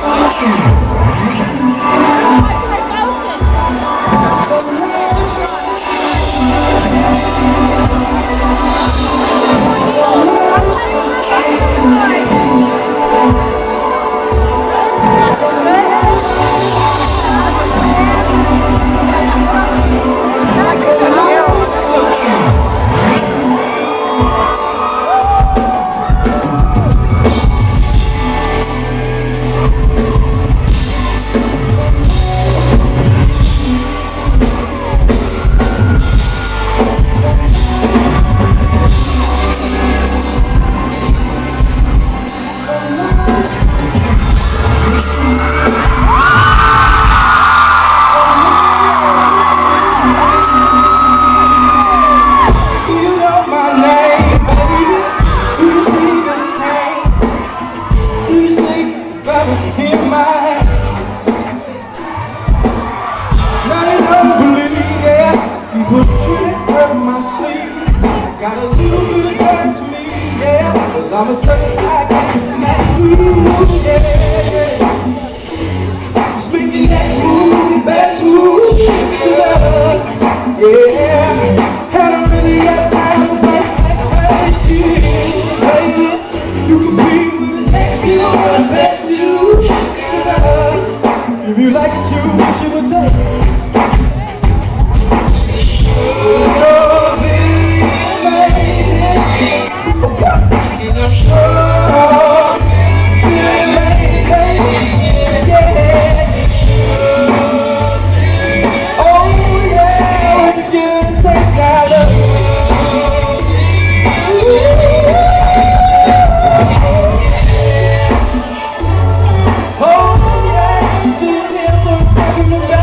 You yeah. Cause I'm a certified Matthew, yeah. Just make next move your best move, yeah. And I really got time to baby. You can be the next you the best you. If you like to choose, you Não.